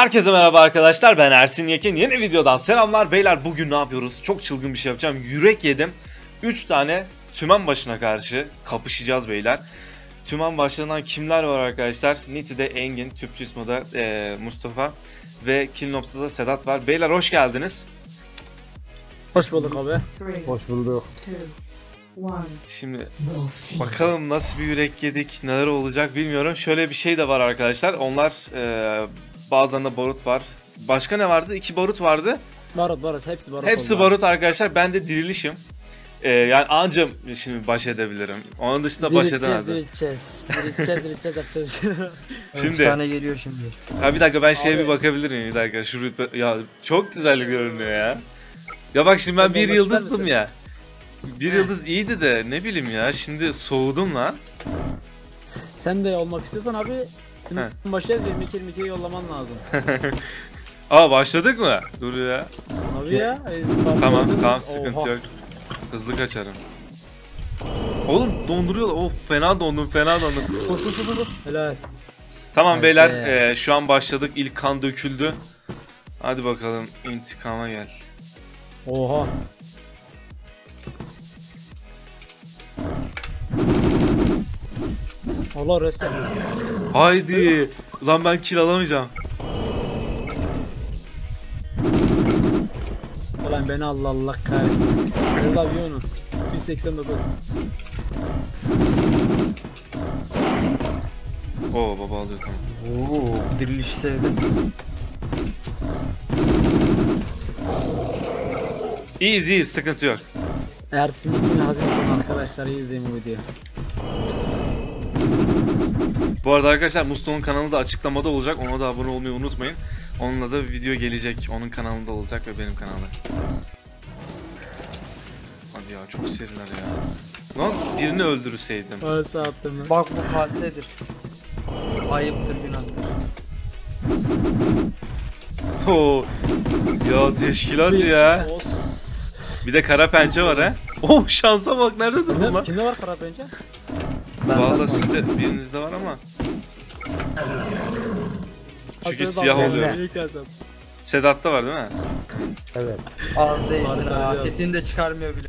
Herkese merhaba arkadaşlar ben Ersin Yekin. Yeni videodan selamlar. Beyler bugün ne yapıyoruz? Çok çılgın bir şey yapacağım. Yürek yedim. 3 tane tümen başına karşı kapışacağız beyler. Tümen başlarından kimler var arkadaşlar? Niti'de Engin, Tüpçüsmo'da e, Mustafa ve Kilnops'ta da Sedat var. Beyler hoş geldiniz. Hoş bulduk abi. Hoş bulduk. Şimdi bakalım nasıl bir yürek yedik neler olacak bilmiyorum. Şöyle bir şey de var arkadaşlar. Onlar e, bazılarında barut var başka ne vardı iki barut vardı Barut barut hepsi barut Hepsi oldu barut arkadaşlar. Ben de dirilişim. Ee, yani anca şimdi baş edebilirim. Onun dışında baş Dirilteceğiz, edemezdim. dirilteceğiz. Dirilteceğiz, dirilteceğiz yapacağız. Şimdi- Efsane geliyor şimdi. Ha bir dakika ben şeye Abi. bir bakabilir miyim? Bir dakika şu rütbe... Ya çok güzel görünüyor ya. Ya bak şimdi ben Sen bir yıldızdım ya. Bir yıldız iyiydi de ne bileyim ya şimdi soğudum lan. Sen de olmak istiyorsan abi He. Tümün başlayacağız 22 22 yollaman lazım. Aa başladık mı? Dur ya. Abi ya. e, Tamam tamam sıkıntı Oha. yok. Hızlı kaçarım. Oğlum donduruyorlar. Of fena dondum fena dondum. Sus sus sus. Helal. Tamam Neyse. beyler eee, şu an başladık. İlk kan döküldü. Hadi bakalım intikama gel. Oha. Allah resmen. Haydi. Ulan ben kill alamayacağım. Ulan beni Allah Allah kahretsin. Sedat abi ye onu. 189. Oo baba alıyor tamam. Oo, dirilişi sevdim. İyiyiz iyiyiz sıkıntı yok. Ersin Yekin hazır son arkadaşlar iyi izleyin bu videoyu. Bu arada arkadaşlar Musto'nun kanalı da açıklamada olacak. Ona da abone olmayı unutmayın. Onunla da bir video gelecek. Onun kanalında olacak ve benim kanalda. Hadi ya çok seriler ya. Lan birini öldürseydim. Öyle saatte mi? Bak bu kasedir. Ayıptır günahtır. Oo. Ya teşkilat ya. Bir de kara pençe var ha. Oh şansa bak nerede durdun lan? kimde var kara pençe? Valla sizde birinizde var ama. Çünkü Hasan'ı da siyah oluyor. Ki Hasan. Sedat'ta var değil mi? Evet. Harika, ha. Sesini de çıkarmıyor bile.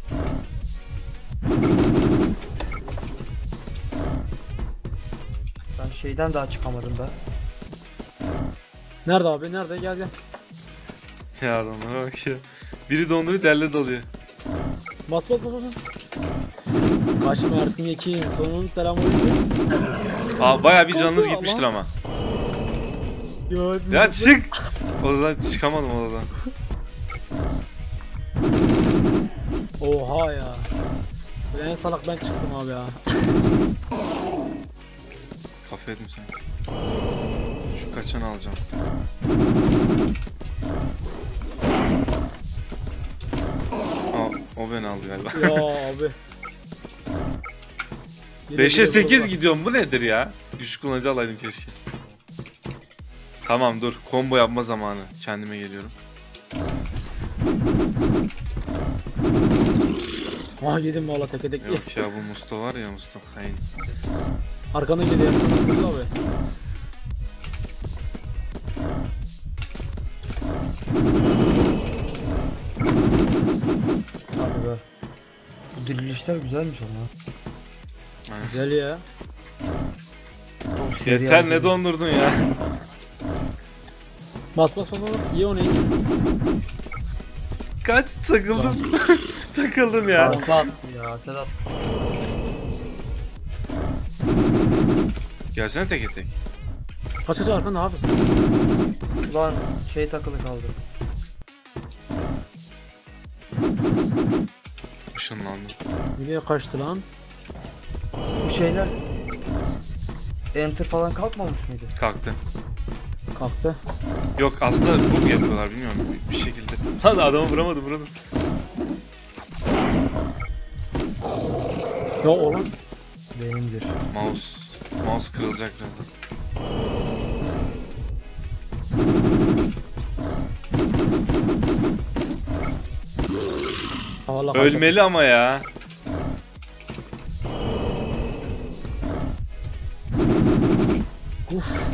Ben şeyden daha çıkamadım be. Nerede abi? Nerede? Gel gel. Ya adamlara bak ya. Biri donduruyor derle dalıyor. Bas bas bas bas. Bas. Kaçma Ersin Yekin. Sonun selamünaleyküm. Aa baya bir canınız gitmiştir ama. Ya, Ya çık. Odadan çıkamadım odadan. Oha ya. En salak ben çıktım abi ya. Kafa yedim sen. Şu kaçanı alacağım. Aa, o beni aldı galiba. Ya abi. Yine 5'e bile 8 vurdu. gidiyorum bu nedir ya? Güçlü kullanıcı alaydım keşke. Tamam dur combo yapma zamanı. Kendime geliyorum. Ah yedim valla teke tek. Yok ya bu Musto var ya Musto hain. Arkandan geliyor. Arkandan abi. Hadi be. Bu dirilişler güzelmiş ama. Güzel ya. Yeter ne dondurdun ya. Bas bas bas bas. Ye onu ye. Kaç takıldım. takıldım ya. Attı ya Sedat. Gelsene tek tek. Kaç kaç arkanda hafız. Ulan şey takılı kaldı. Işınlandım. Nereye kaçtı lan? Bu şeyler Enter falan kalkmamış mıydı? Kalktı. Kalktı. Yok aslında bug yapıyorlar bilmiyorum bir, şekilde. Lan adamı vuramadım vuramadım. Ya oğlum. Benimdir. Mouse. Mouse kırılacak birazdan. Ölmeli ama ya. Uf.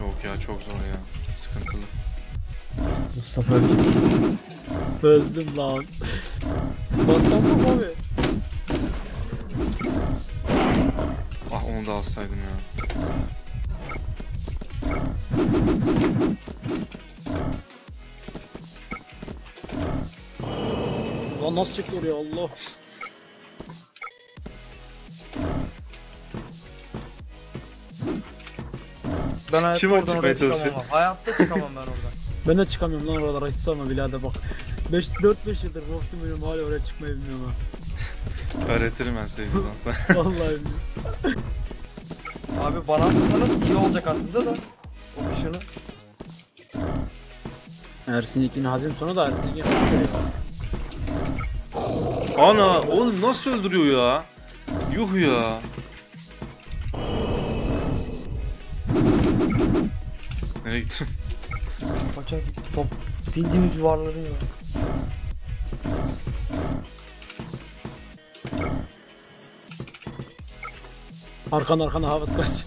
Yok ya çok zor ya. Sıkıntılı. Mustafa ölecek. Öldüm lan. Baslanmaz abi. Ah onu da alsaydım ya. Lan nasıl çıktı oraya Allah. Ben hayatta Kim oradan çıkmaya oraya çalışıyor? çıkamam. Hayatta çıkamam ben oradan. Ben de çıkamıyorum lan oralara hiç sorma birader bak. 5 4 5 yıldır Team oynuyorum hala oraya çıkmayı bilmiyorum ha. Öğretirim ben size videodan sonra. Vallahi bilmiyorum. Abi bana atsanız iyi olacak aslında da. O fişini. Ersin Yekin'i hazim sonu da Ersin Yekin kaçıyor ya. Ana oğlum nasıl öldürüyor ya? Yuh ya. Nereye gittim? Kaça gitti top. Bildiğimiz yuvarları ya. Arkan arkana havas kaç.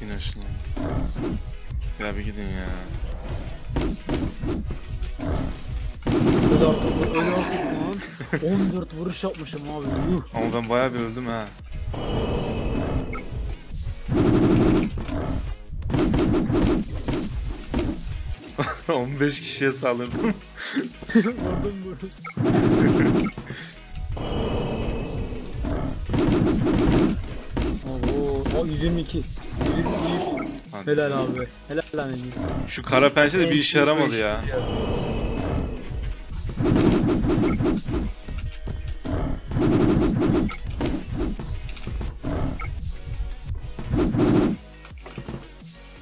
Yine şunu. Ya bir gidin ya. Öyle artık lan. 14 vuruş yapmışım abi yuh. Ama ben bayağı bir öldüm ha. ...15 kişiye saldırdım. Vurdum. Oo, o 122. 122 100. Hadi. Helal abi. Helal lan Engin. Şu kara pençe de bir işe yaramadı ya.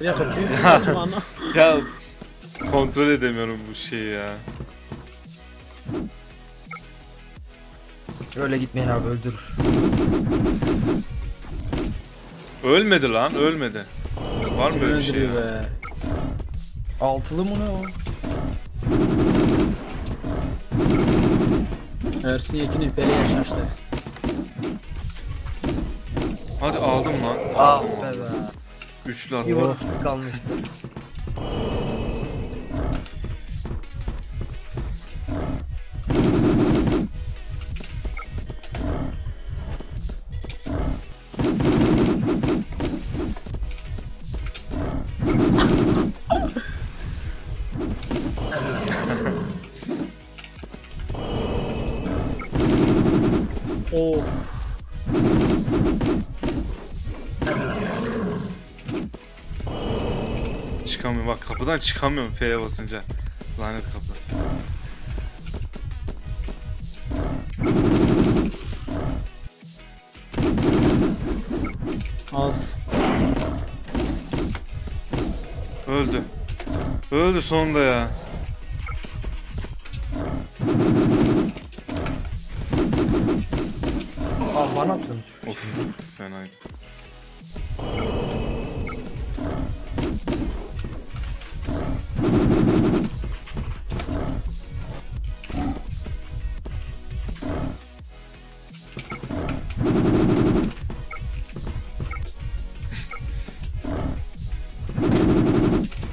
Nereye kaçıyor? Ana. Ya kontrol edemiyorum bu şeyi ya. Öyle gitmeyin abi öldürür. Ölmedi lan ölmedi. Var mı böyle bir şey ya? be. Altılı mı ne o? Ersin Yekin'in feleğe şaştı. Hadi aldım lan. Ah Aldım, be be. Üçlü Bir attım. kalmıştı. Çıkamıyorum bak kapıdan çıkamıyorum F'ye basınca. Lanet kapı. Az. Öldü. Öldü sonunda ya. Abi bana atıyorsunuz. Of fenaydı.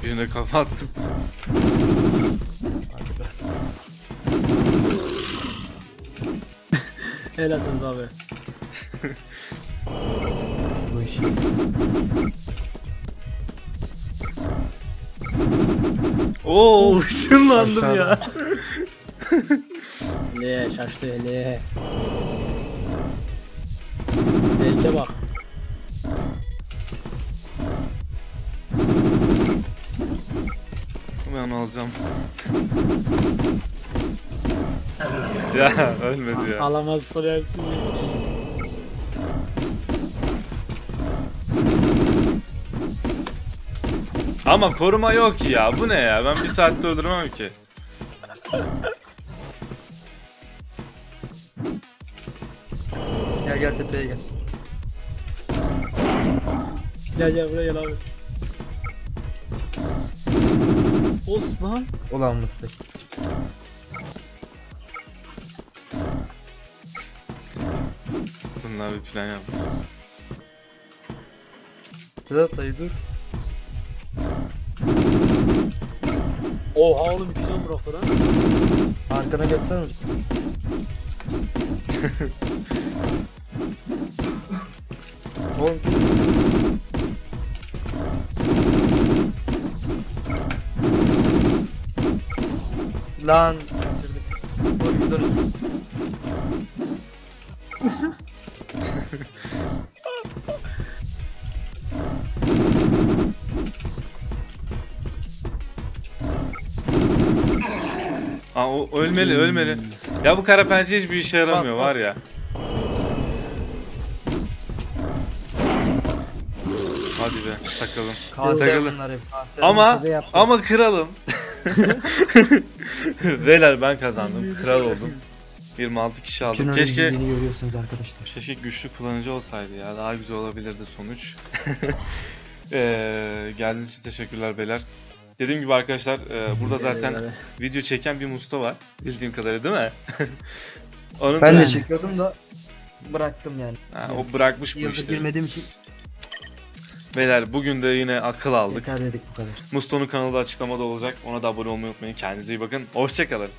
Birine kafa attım. Be. Helalsiniz abi. Bu işi. Oo ışınlandım ya. Hele şaştı hele. Fake'e bak. Ben alacağım. ya ölmedi ya. Alamazsın Ersin. Ama koruma yok ya. Bu ne ya? Ben bir saatte öldüremem ki. Gel gel tepeye gel. Gel gel buraya gel abi. Os lan. Ulan mıstık. Bunlar bir plan yapmış. Vedat dayı dur. Oha oğlum can bıraktı lan. Arkana göster mi? Oğlum Lan kaçırdık. Dur güzel. Aa, o ölmeli ölmeli. Ya bu kara pençe hiçbir işe yaramıyor Bas, bas. var ya. Hadi be takalım. Kase Takılı. bunlar hep kase. Ama Size yaptım. ama kralım. Beyler ben kazandım. Kral oldum. 26 kişi aldım. Keşke görüyorsunuz arkadaşlar. keşke güçlü kullanıcı olsaydı ya. Daha güzel olabilirdi sonuç. Eee geldiğiniz için teşekkürler beyler. Dediğim gibi arkadaşlar e, burada zaten video çeken bir Musta var. Bildiğim kadarıyla değil mi? Onun Ben de çekiyordum da bıraktım yani. Ha, o bırakmış bu Yıldır işleri. girmediğim için Beyler bugün de yine akıl aldık. yeter dedik bu kadar. Musto'nun kanalı da açıklamada olacak. Ona da abone olmayı unutmayın. Kendinize iyi bakın. Hoşçakalın.